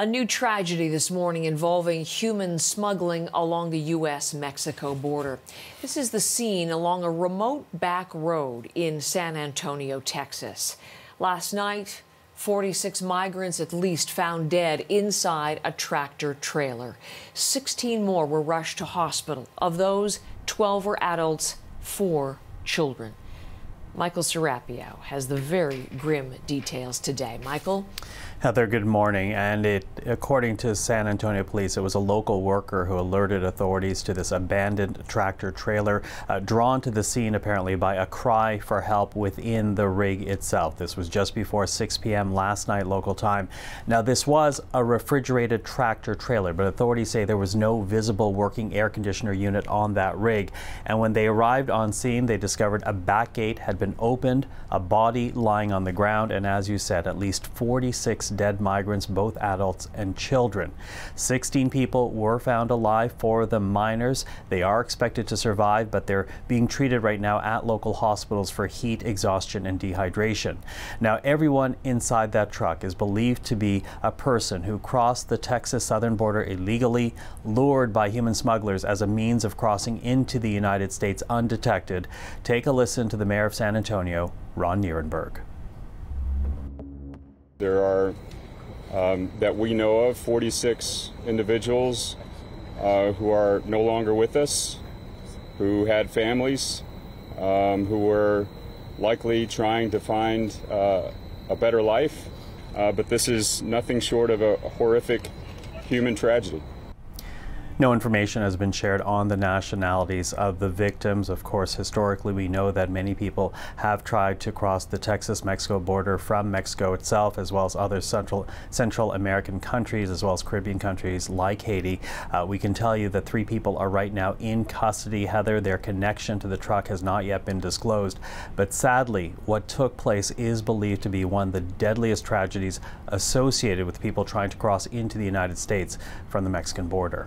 A new tragedy this morning involving human smuggling along the U.S. Mexico border. This is the scene along a remote back road in San Antonio, Texas. Last night, 46 migrants at least found dead inside a tractor trailer. 16 more were rushed to hospital. Of those, 12 were adults, four children. Michael Serapio has the very grim details today. Michael? Heather, good morning. And it, according to San Antonio police, it was a local worker who alerted authorities to this abandoned tractor trailer, uh, drawn to the scene apparently by a cry for help within the rig itself. This was just before 6 p.m. last night local time. Now, this was a refrigerated tractor trailer, but authorities say there was no visible working air conditioner unit on that rig. And when they arrived on scene, they discovered a back gate had been opened, a body lying on the ground, and as you said, at least 46 dead migrants, both adults and children. 16 people were found alive, four of them minors. They are expected to survive, but they're being treated right now at local hospitals for heat, exhaustion, and dehydration. Now, everyone inside that truck is believed to be a person who crossed the Texas southern border illegally, lured by human smugglers as a means of crossing into the United States undetected. Take a listen to the mayor of San Antonio, Ron Nirenberg. There are, um, that we know of, 46 individuals uh, who are no longer with us, who had families, um, who were likely trying to find uh, a better life. Uh, but this is nothing short of a horrific human tragedy. No information has been shared on the nationalities of the victims. Of course, historically, we know that many people have tried to cross the Texas-Mexico border from Mexico itself, as well as other Central, Central American countries, as well as Caribbean countries like Haiti. Uh, we can tell you that three people are right now in custody. Heather, their connection to the truck has not yet been disclosed. But sadly, what took place is believed to be one of the deadliest tragedies associated with people trying to cross into the United States from the Mexican border.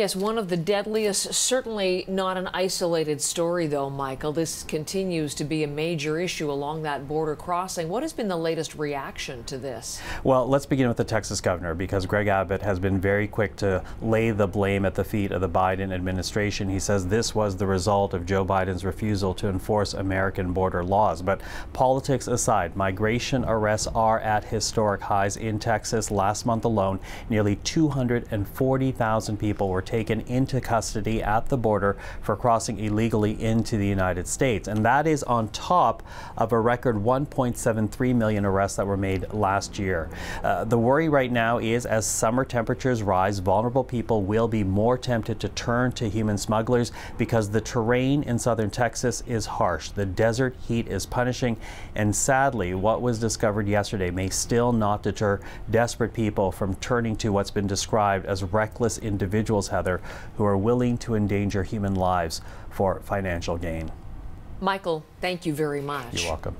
Yes, one of the deadliest, certainly not an isolated story, though, Michael. This continues to be a major issue along that border crossing. What has been the latest reaction to this? Well, let's begin with the Texas governor because Greg Abbott has been very quick to lay the blame at the feet of the Biden administration. He says this was the result of Joe Biden's refusal to enforce American border laws. But politics aside, migration arrests are at historic highs in Texas. Last month alone, nearly 240,000 people were taken into custody at the border for crossing illegally into the United States. And that is on top of a record 1.73 million arrests that were made last year. Uh, the worry right now is as summer temperatures rise, vulnerable people will be more tempted to turn to human smugglers because the terrain in southern Texas is harsh. The desert heat is punishing, and sadly, what was discovered yesterday may still not deter desperate people from turning to what's been described as reckless individuals Heather, who are willing to endanger human lives for financial gain. Michael, thank you very much. You're welcome.